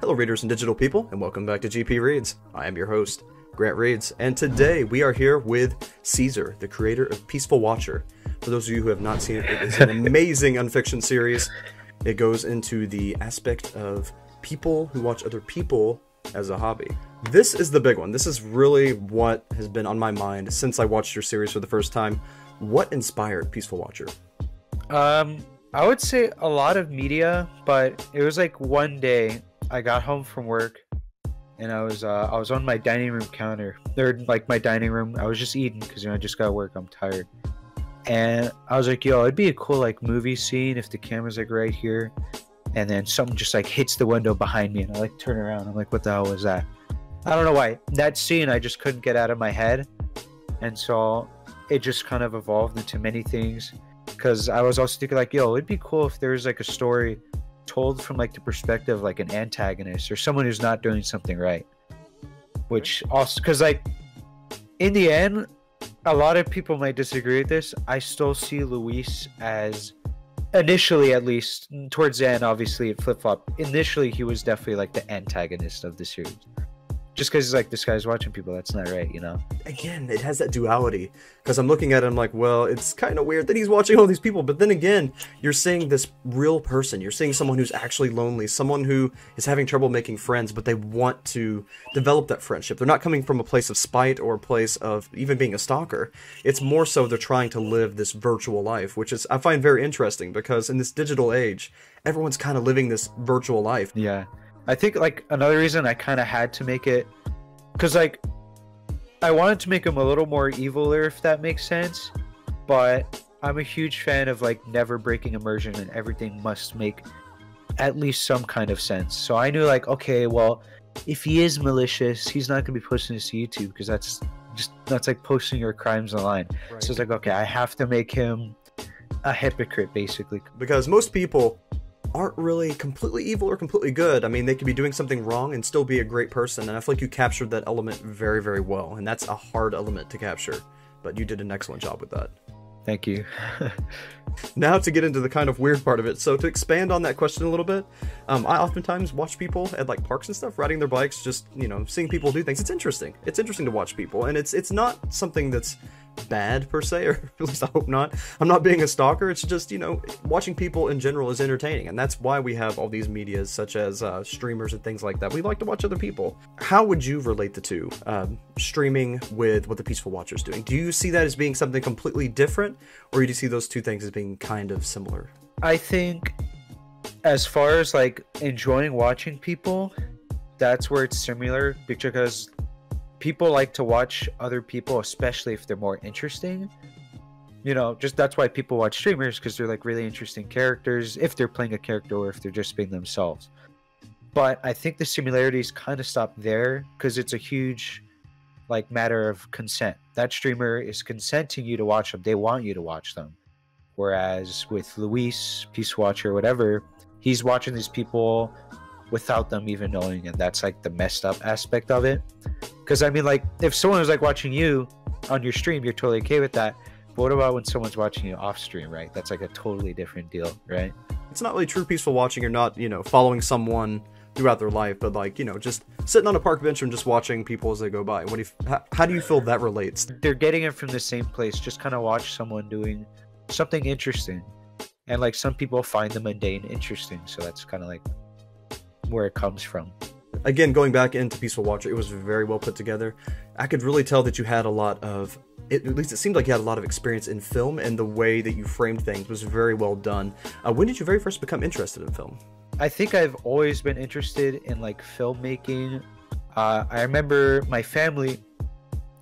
Hello, readers and digital people, and welcome back to GP Reeds. I am your host, Grant Reeds, and today we are here with Caesar, the creator of Peaceful Watcher. For those of you who have not seen it, it is an amazing unfiction series. It goes into the aspect of people who watch other people as a hobby. This is the big one. This is really what has been on my mind since I watched your series for the first time. What inspired Peaceful Watcher? Um, I would say a lot of media, but it was like one day I got home from work and I was uh, I was on my dining room counter. They're like my dining room. I was just eating because you know I just got work. I'm tired, and I was like, "Yo, it'd be a cool like movie scene if the camera's like right here, and then something just like hits the window behind me, and I like turn around. I'm like, what the hell was that? I don't know why that scene I just couldn't get out of my head, and so it just kind of evolved into many things. Because I was also thinking like, yo, it'd be cool if there was like a story told from like the perspective of like an antagonist or someone who's not doing something right. Which also because like in the end, a lot of people might disagree with this. I still see Luis as initially at least towards the end obviously it flip-flop initially he was definitely like the antagonist of the series just because he's like this guy's watching people that's not right you know? Again it has that duality. Because i'm looking at it i'm like well it's kind of weird that he's watching all these people but then again you're seeing this real person. You're seeing someone who's actually lonely someone who is having trouble making friends but they want to develop that friendship. They're not coming from a place of spite or a place of even being a stalker. It's more so they're trying to live this virtual life which is i find very interesting because in this digital age everyone's kind of living this virtual life. Yeah I think like another reason I kind of had to make it because like I wanted to make him a little more eviler if that makes sense, but I'm a huge fan of like never breaking immersion and everything must make at least some kind of sense. So I knew like okay, well, if he is malicious, he's not gonna be posting this to YouTube because that's just that's like posting your crimes online. Right. So it's like okay, I have to make him a hypocrite basically because most people aren't really completely evil or completely good. I mean, they could be doing something wrong and still be a great person. And I feel like you captured that element very, very well. And that's a hard element to capture. But you did an excellent job with that. Thank you. now to get into the kind of weird part of it. So to expand on that question a little bit, um, I oftentimes watch people at like parks and stuff riding their bikes, just you know, seeing people do things. It's interesting. It's interesting to watch people, and it's it's not something that's bad per se, or at least I hope not. I'm not being a stalker. It's just you know watching people in general is entertaining, and that's why we have all these medias such as uh, streamers and things like that. We like to watch other people. How would you relate the two? Um, streaming with what the Peaceful Watcher is doing. Do you see that as being something completely different, or do you see those two things as being kind of similar? I think, as far as like enjoying watching people, that's where it's similar because people like to watch other people, especially if they're more interesting. You know, just that's why people watch streamers because they're like really interesting characters if they're playing a character or if they're just being themselves. But I think the similarities kind of stop there because it's a huge like matter of consent. That streamer is consenting you to watch them. They want you to watch them. Whereas with Luis, Peace Watcher, whatever, he's watching these people without them even knowing, and that's like the messed up aspect of it. Because I mean, like, if someone was like watching you on your stream, you're totally okay with that. But what about when someone's watching you off stream, right? That's like a totally different deal, right? It's not really true peaceful watching. You're not, you know, following someone throughout their life, but like, you know, just sitting on a park bench and just watching people as they go by. What do you, how, how do you feel that relates? They're getting it from the same place. Just kind of watch someone doing something interesting. And like some people find the mundane interesting. So that's kind of like where it comes from again, going back into Peaceful Watcher, it was very well put together. I could really tell that you had a lot of, it, at least it seemed like you had a lot of experience in film, and the way that you framed things was very well done. Uh, when did you very first become interested in film? I think I've always been interested in like filmmaking. Uh, I remember my family.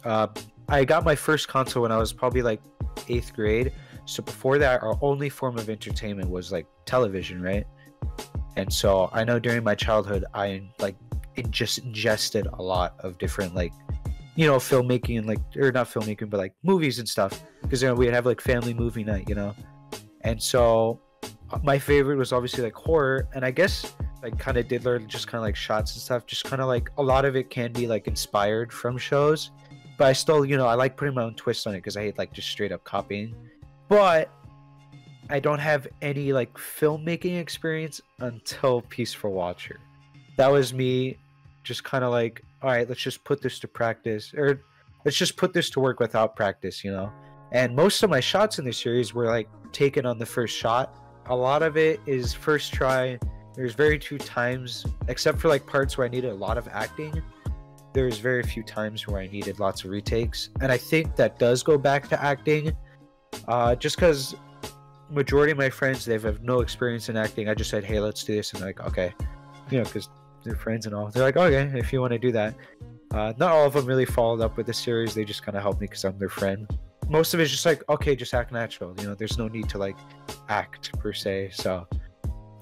Uh, I got my first console when I was probably like eighth grade. So before that, our only form of entertainment was like television, right? And so I know during my childhood, I like it just ingested a lot of different like you know filmmaking and like or not filmmaking but like movies and stuff. Because you know we'd have like family movie night you know? And so uh, my favorite was obviously like horror. And i guess like kind of did learn just kind of like shots and stuff just kind of like a lot of it can be like inspired from shows. But i still you know i like putting my own twist on it because i hate like just straight up copying. But i don't have any like filmmaking experience until peaceful watcher that was me just kind of like, all right, let's just put this to practice or let's just put this to work without practice, you know? And most of my shots in the series were like taken on the first shot. A lot of it is first try. There's very few times, except for like parts where I needed a lot of acting. There's very few times where I needed lots of retakes. And I think that does go back to acting. Uh, just because majority of my friends they have have no experience in acting. I just said, "Hey, let's do this," and like, okay, you know, because they're friends and all. They're like, "Okay, if you want to do that." Uh, not all of them really followed up with the series. They just kind of helped me because I'm their friend. Most of it's just like, okay, just act natural. You know, there's no need to like act per se. So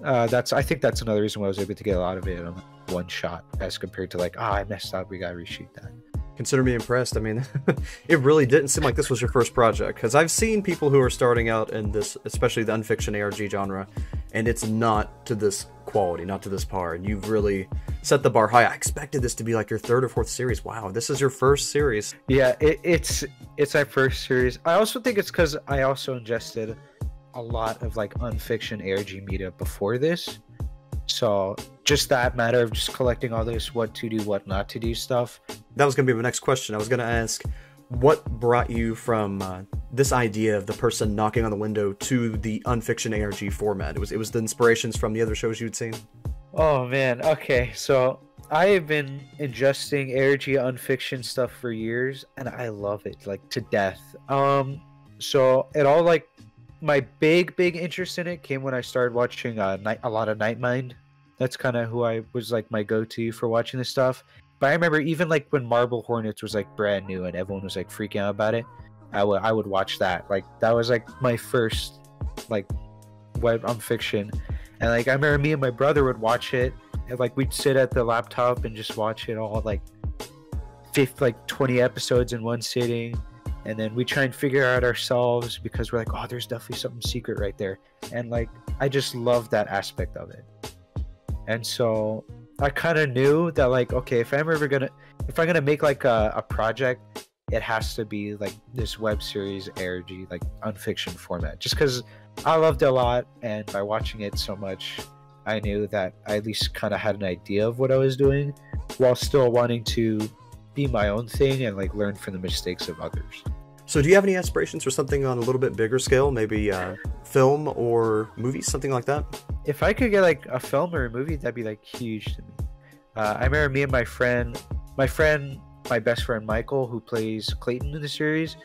uh, that's I think that's another reason why I was able to get a lot of it on one shot as compared to like, ah, oh, I messed up. We gotta reshoot that consider me impressed. I mean, it really didn't seem like this was your first project because I've seen people who are starting out in this, especially the unfiction ARG genre, and it's not to this quality, not to this par. And you've really set the bar high. I expected this to be like your third or fourth series. Wow, this is your first series. Yeah, it, it's it's our first series. I also think it's because I also ingested a lot of like unfiction ARG media before this. So just that matter of just collecting all this what to do, what not to do stuff. That was going to be my next question. I was going to ask what brought you from uh, this idea of the person knocking on the window to the unfiction ARG format? It was it was the inspirations from the other shows you'd seen. Oh man, okay. So I have been ingesting ARG unfiction stuff for years, and I love it like to death. Um, so it all like my big big interest in it came when I started watching uh, night, a lot of Nightmind. That's kind of who I was like my go-to for watching this stuff. But I remember even like when Marble Hornets was like brand new and everyone was like freaking out about it, I would I would watch that. Like that was like my first like web unfiction. And like I remember me and my brother would watch it and like we'd sit at the laptop and just watch it all like fifth like 20 episodes in one sitting and then we try and figure out ourselves because we're like oh there's definitely something secret right there. And like i just love that aspect of it. And so i kind of knew that like okay if i'm ever gonna if i'm gonna make like a, a project it has to be like this web series ARG like unfiction format. Just because i loved it a lot and by watching it so much i knew that i at least kind of had an idea of what i was doing while still wanting to be my own thing and like learn from the mistakes of others. So, do you have any aspirations for something on a little bit bigger scale, maybe uh, film or movies, something like that? If I could get like a film or a movie, that'd be like huge to me. Uh, I remember me and my friend, my friend, my best friend Michael, who plays Clayton in the series.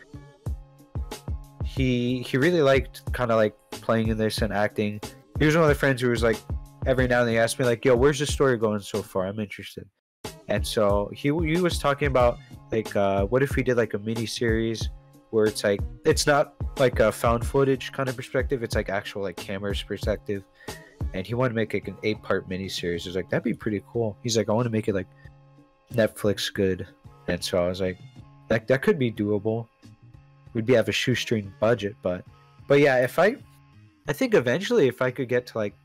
He he really liked kind of like playing in this and acting. He was one of the friends who was like every now and then he asked me like, "Yo, where's the story going so far? I'm interested." And so he he was talking about like uh, what if we did like a mini series where it's like it's not like a found footage kind of perspective, it's like actual like camera's perspective. And he wanted to make like an eight part mini series. I was like, that'd be pretty cool. He's like, I want to make it like Netflix good. And so I was like, that that could be doable. We'd be have a shoestring budget, but but yeah, if I I think eventually if I could get to like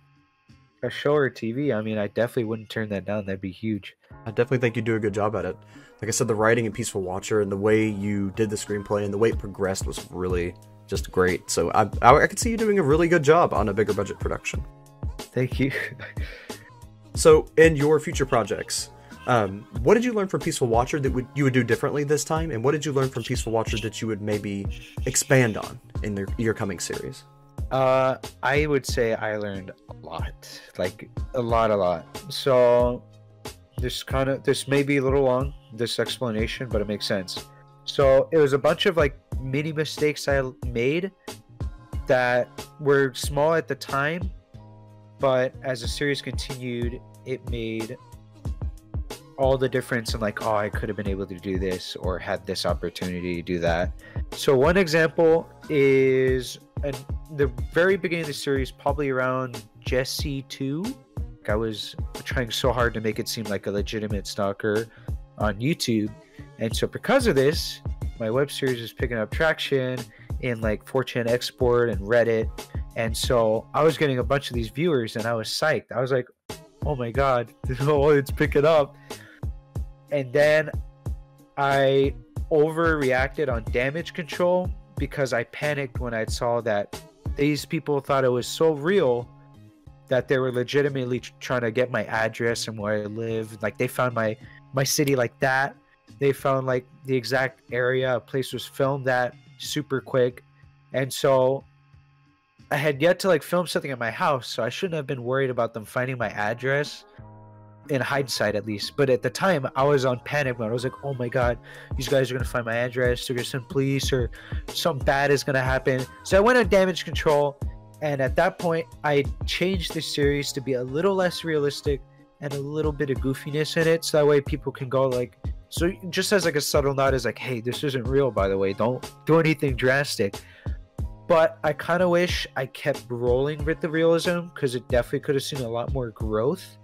a show or TV, I mean, I definitely wouldn't turn that down. That'd be huge. I definitely think you do a good job at it. Like I said, the writing in Peaceful Watcher and the way you did the screenplay and the way it progressed was really just great. So I, I, I could see you doing a really good job on a bigger budget production. Thank you. so, in your future projects, um, what did you learn from Peaceful Watcher that would you would do differently this time, and what did you learn from Peaceful Watcher that you would maybe expand on in their, your coming series? Uh, I would say I learned a lot, like a lot, a lot. So this kind of this may be a little long this explanation but it makes sense. So it was a bunch of like mini mistakes i made that were small at the time but as the series continued it made all the difference in like oh i could have been able to do this or had this opportunity to do that. So one example is at the very beginning of the series probably around jesse 2 I was trying so hard to make it seem like a legitimate stalker on YouTube. And so because of this, my web series is picking up traction in like 4chan export and Reddit. And so I was getting a bunch of these viewers and I was psyched. I was like, oh my God, oh, it's picking up. And then I overreacted on damage control because I panicked when I saw that these people thought it was so real that they were legitimately trying to get my address and where I live. Like they found my my city like that. They found like the exact area a place was filmed at super quick, and so I had yet to like film something at my house, so I shouldn't have been worried about them finding my address. In hindsight, at least, but at the time, I was on panic mode. I was like, "Oh my god, these guys are gonna find my address. They're gonna send police, or something bad is gonna happen." So I went on damage control, and at that point, I changed the series to be a little less realistic and a little bit of goofiness in it, so that way people can go like, so just as like a subtle nod is like, "Hey, this isn't real, by the way. Don't do anything drastic." but I kind of wish I kept rolling with the realism because it definitely could have seen a lot more growth.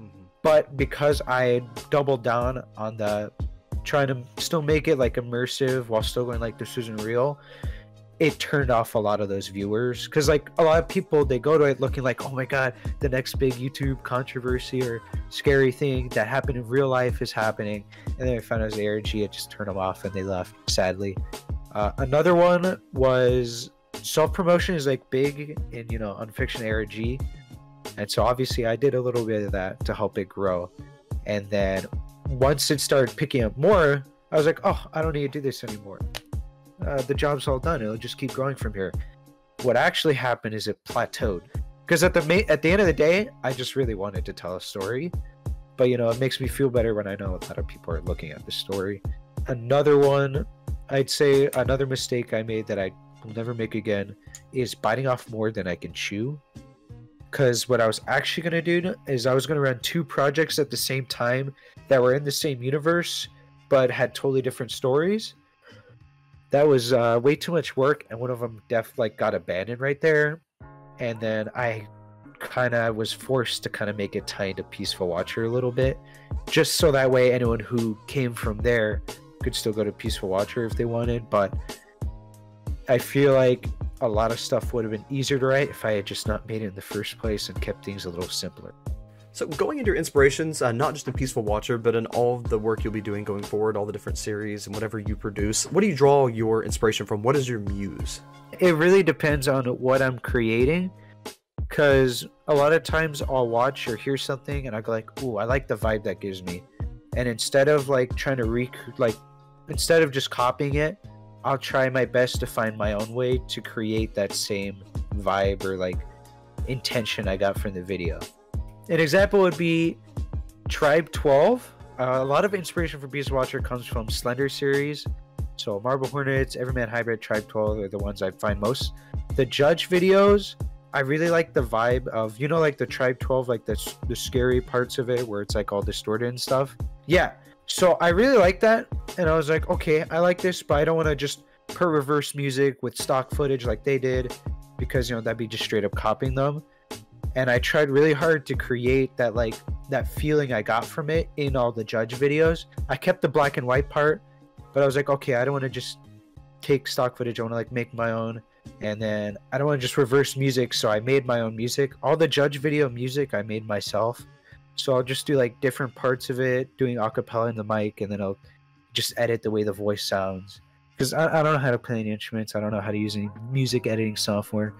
Mhm. But because I doubled down on the trying to still make it like immersive while still going like this isn't real, it turned off a lot of those viewers because like a lot of people they go to it looking like oh my god the next big youtube controversy or scary thing that happened in real life is happening and then i found out it was arg it just turned them off and they left sadly uh, another one was self promotion is like big in you know unfiction ARG, and so obviously I did a little bit of that to help it grow. And then once it started picking up more, I was like, oh, I don't need to do this anymore. Uh, the job's all done. It'll just keep growing from here. What actually happened is it plateaued because at the ma- at the end of the day, I just really wanted to tell a story. But you know, it makes me feel better when I know a lot of people are looking at the story. Another one I'd say another mistake I made that I will never make again is biting off more than I can chew. Because what I was actually going to do is I was going to run two projects at the same time that were in the same universe but had totally different stories. That was uh, way too much work, and one of them def like got abandoned right there. And then I kind of was forced to kind of make it tie into Peaceful Watcher a little bit, just so that way anyone who came from there could still go to Peaceful Watcher if they wanted, but I feel like a lot of stuff would have been easier to write if I had just not made it in the first place and kept things a little simpler. So, going into your inspirations, uh, not just in Peaceful Watcher, but in all the work you'll be doing going forward, all the different series and whatever you produce, what do you draw your inspiration from? What is your muse? It really depends on what I'm creating because a lot of times I'll watch or hear something and I go like, "Ooh, I like the vibe that gives me," and instead of like trying to rec like instead of just copying it, I'll try my best to find my own way to create that same vibe or like intention I got from the video. An example would be Tribe 12. Uh, a lot of inspiration for Beast Watcher comes from Slender series. So Marble Hornets, Everyman Hybrid, Tribe 12 are the ones I find most. The Judge videos, I really like the vibe of, you know, like the Tribe 12, like the, the scary parts of it where it's like all distorted and stuff. Yeah, so I really like that, and I was like, okay, I like this, but I don't want to just put reverse music with stock footage like they did, because you know that'd be just straight up copying them. And I tried really hard to create that like that feeling I got from it in all the judge videos. I kept the black and white part, but I was like, okay, I don't want to just take stock footage. I want to like make my own, and then I don't want to just reverse music. So I made my own music. All the judge video music I made myself so I'll just do like different parts of it, doing acapella in the mic, and then I'll just edit the way the voice sounds. Because I, I don't know how to play any instruments, I don't know how to use any music editing software.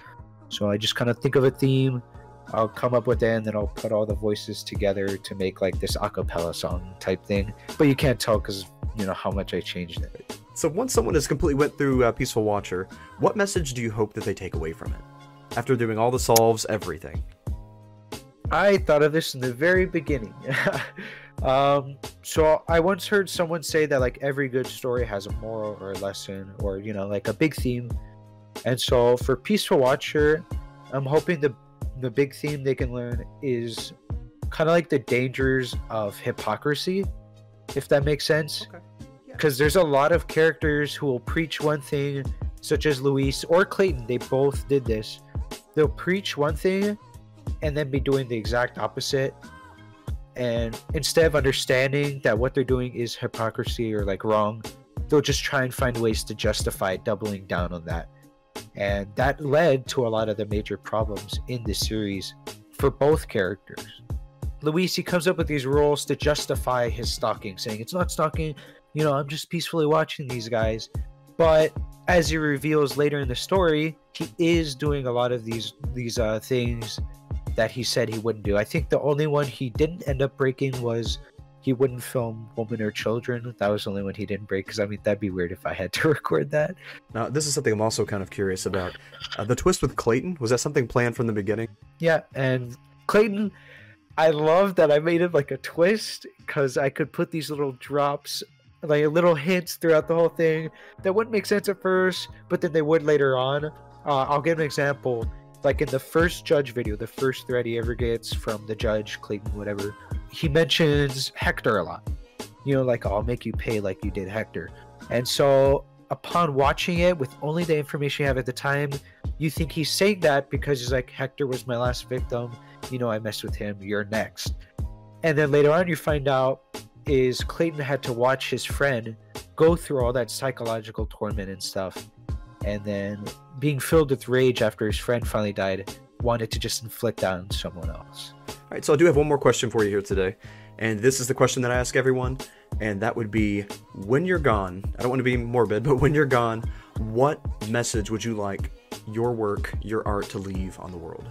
So I just kind of think of a theme, I'll come up with it, and then I'll put all the voices together to make like this acapella song type thing. But you can't tell because you know how much I changed it. So, once someone has completely went through uh, Peaceful Watcher, what message do you hope that they take away from it? After doing all the solves, everything. I thought of this in the very beginning. um, so I once heard someone say that like every good story has a moral or a lesson or you know like a big theme. And so for Peaceful Watcher, I'm hoping the the big theme they can learn is kind of like the dangers of hypocrisy, if that makes sense. Okay. Because there's a lot of characters who will preach one thing, such as Luis or Clayton. They both did this. They'll preach one thing and then be doing the exact opposite. And instead of understanding that what they're doing is hypocrisy or like wrong, they'll just try and find ways to justify doubling down on that. And that led to a lot of the major problems in this series for both characters. Luis, he comes up with these rules to justify his stalking, saying it's not stalking, you know, I'm just peacefully watching these guys. But as he reveals later in the story, he is doing a lot of these these uh, things that he said he wouldn't do. I think the only one he didn't end up breaking was he wouldn't film women or children. That was the only one he didn't break because I mean that'd be weird if I had to record that. Now, this is something I'm also kind of curious about. Uh, the twist with Clayton was that something planned from the beginning? Yeah, and Clayton, I love that I made it like a twist because I could put these little drops, like little hints throughout the whole thing that wouldn't make sense at first, but then they would later on. Uh, I'll give an example. Like in the first judge video, the first thread he ever gets from the judge, Clayton, whatever, he mentions Hector a lot. You know, like, I'll make you pay like you did Hector. And so upon watching it with only the information you have at the time, you think he's saying that because he's like, Hector was my last victim. You know, I messed with him. You're next. And then later on, you find out is Clayton had to watch his friend go through all that psychological torment and stuff. And then being filled with rage after his friend finally died, wanted to just inflict on someone else. All right, so I do have one more question for you here today. And this is the question that I ask everyone. And that would be when you're gone, I don't want to be morbid, but when you're gone, what message would you like your work, your art to leave on the world?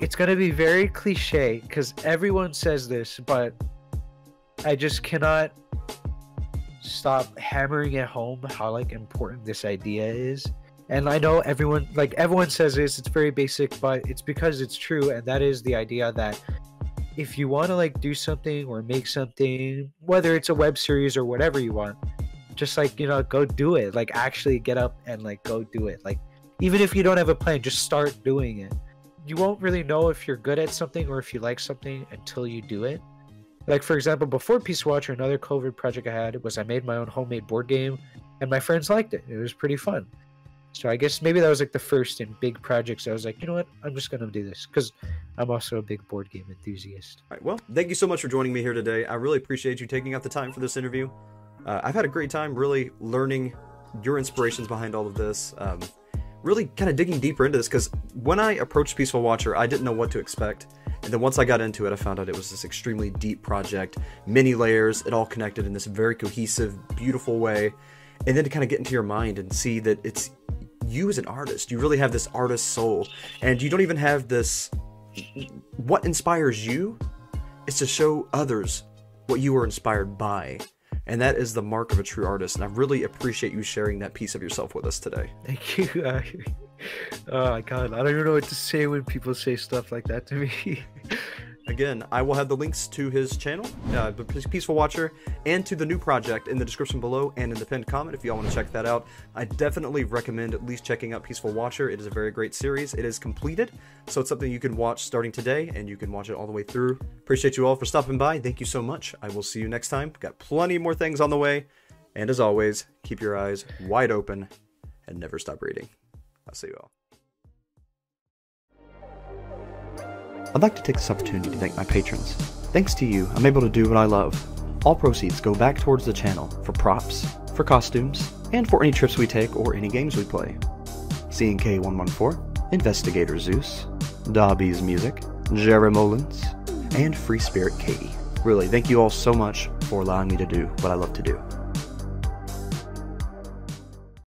It's going to be very cliche because everyone says this, but I just cannot stop hammering at home how like important this idea is. And I know everyone like everyone says this, it's very basic, but it's because it's true and that is the idea that if you want to like do something or make something, whether it's a web series or whatever you want, just like, you know, go do it. Like actually get up and like go do it. Like even if you don't have a plan, just start doing it. You won't really know if you're good at something or if you like something until you do it. Like for example, before Peace Watcher, another COVID project I had was I made my own homemade board game, and my friends liked it. It was pretty fun. So I guess maybe that was like the first in big projects. I was like, you know what, I'm just gonna do this because I'm also a big board game enthusiast. All right, well, thank you so much for joining me here today. I really appreciate you taking out the time for this interview. Uh, I've had a great time really learning your inspirations behind all of this. Um, really kind of digging deeper into this because when I approached Peaceful Watcher, I didn't know what to expect. And then once I got into it, I found out it was this extremely deep project, many layers, it all connected in this very cohesive, beautiful way. And then to kind of get into your mind and see that it's you as an artist. You really have this artist soul. And you don't even have this. What inspires you is to show others what you were inspired by. And that is the mark of a true artist. And I really appreciate you sharing that piece of yourself with us today. Thank you. Uh, oh god, I don't even know what to say when people say stuff like that to me. Again, I will have the links to his channel, uh, the Peaceful Watcher, and to the new project in the description below and in the pinned comment if y'all want to check that out. I definitely recommend at least checking out Peaceful Watcher. It is a very great series. It is completed, so it's something you can watch starting today, and you can watch it all the way through. Appreciate you all for stopping by. Thank you so much. I will see you next time. Got plenty more things on the way. And as always, keep your eyes wide open and never stop reading. I'll see you all. I'd like to take this opportunity to thank my patrons. Thanks to you, I'm able to do what I love. All proceeds go back towards the channel for props, for costumes, and for any trips we take or any games we play. CNK114, Investigator Zeus, Dobby's Music, Jerry Mullins, and Free Spirit Katie. Really, thank you all so much for allowing me to do what I love to do.